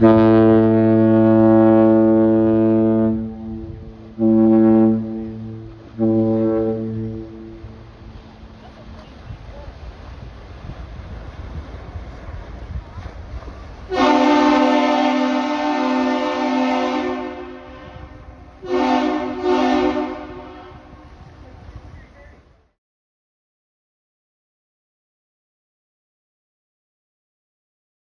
Mm-hmm.